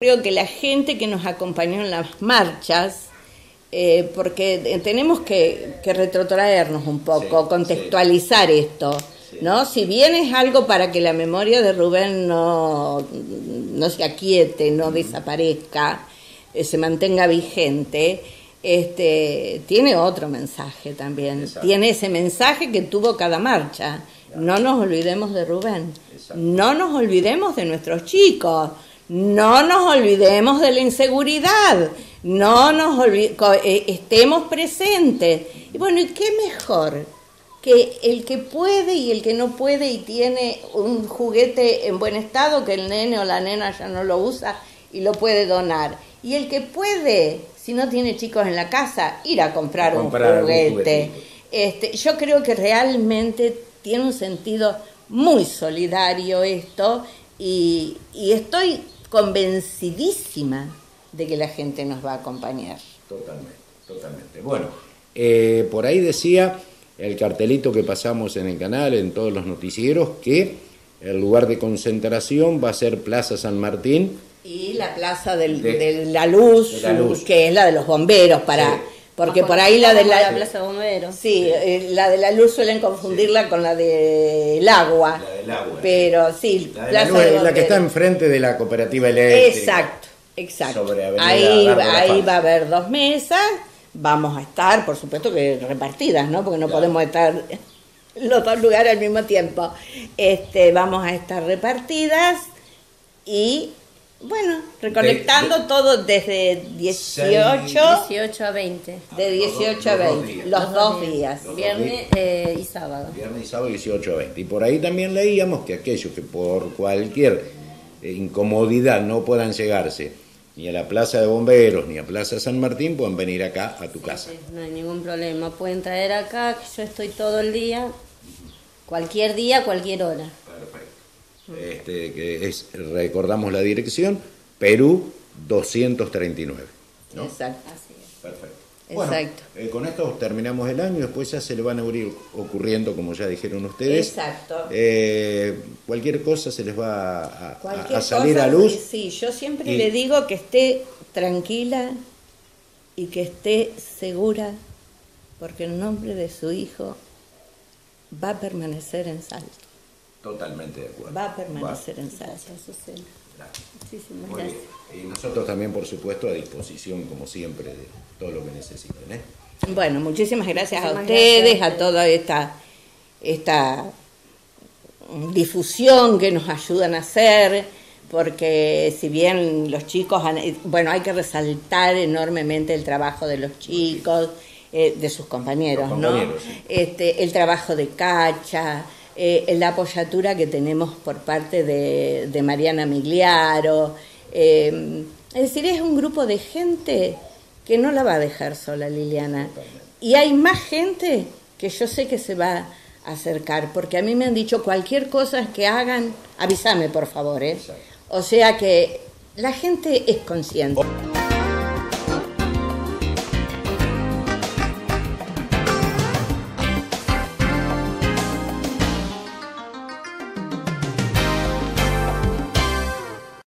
Creo que la gente que nos acompañó en las marchas, eh, porque tenemos que, retrotraernos un poco, contextualizar esto, ¿no? Si bien es algo para que la memoria de Rubén no, no se aquiete, no desaparezca, eh, se mantenga vigente, este, tiene otro mensaje también. Tiene ese mensaje que tuvo cada marcha. No nos olvidemos de Rubén. No nos olvidemos de nuestros chicos no nos olvidemos de la inseguridad, no nos eh, estemos presentes. Y bueno, ¿y qué mejor que el que puede y el que no puede y tiene un juguete en buen estado, que el nene o la nena ya no lo usa y lo puede donar? Y el que puede, si no tiene chicos en la casa, ir a comprar, un juguete. Este, yo creo que realmente tiene un sentido muy solidario esto y, y estoy convencidísima de que la gente nos va a acompañar. Totalmente, totalmente. Bueno, eh, por ahí decía el cartelito que pasamos en el canal, en todos los noticieros, que el lugar de concentración va a ser Plaza San Martín. Y la Plaza de, la luz, que es la de los bomberos, para... Porque por ahí la de la, Plaza Bomberos. Sí, eh, la de la luz suelen confundirla con la del agua. La del agua. Pero sí, la, la, que está enfrente de la cooperativa eléctrica. Exacto, exacto. ahí, ahí va a haber dos mesas. Vamos a estar, por supuesto que repartidas, ¿no? Porque no podemos estar en los dos lugares al mismo tiempo. Este, vamos a estar repartidas y bueno, recolectando todo desde 18, 18 a 20. De 18 a 20, los, dos días. viernes eh, y sábado. Viernes y sábado 18 a 20. Y por ahí también leíamos que aquellos que por cualquier eh, incomodidad no puedan llegarse ni a la Plaza de Bomberos ni a Plaza San Martín, pueden venir acá a tu casa. no hay ningún problema, pueden traer acá, que yo estoy todo el día, cualquier día, cualquier hora. Este, que es, recordamos la dirección, Perú 239. Exacto. Perfecto. Exacto. Eh, con esto terminamos el año, después ya se le van a ir ocurriendo, como ya dijeron ustedes. Exacto. Eh, cualquier cosa se les va a, salir a luz. Sí, yo siempre le digo que esté tranquila y que esté segura, porque el nombre de su hijo va a permanecer en salto. Totalmente de acuerdo. Va a permanecer en salsa. Muchísimas gracias. Y nosotros también, por supuesto, a disposición, como siempre, de todo lo que necesiten. ¿eh? Bueno, muchísimas gracias a ustedes, a toda esta, esta difusión que nos ayudan a hacer, porque si bien los chicos, bueno, hay que resaltar enormemente el trabajo de los chicos, eh, de sus compañeros, ¿no? Este, el trabajo de Cacha, eh, la apoyatura que tenemos por parte de, Mariana Migliaro. Eh, es decir, es un grupo de gente que no la va a dejar sola Liliana. Y hay más gente que yo sé que se va a acercar, porque a mí me han dicho cualquier cosa que hagan, avísame por favor. ¿eh? O sea que la gente es consciente.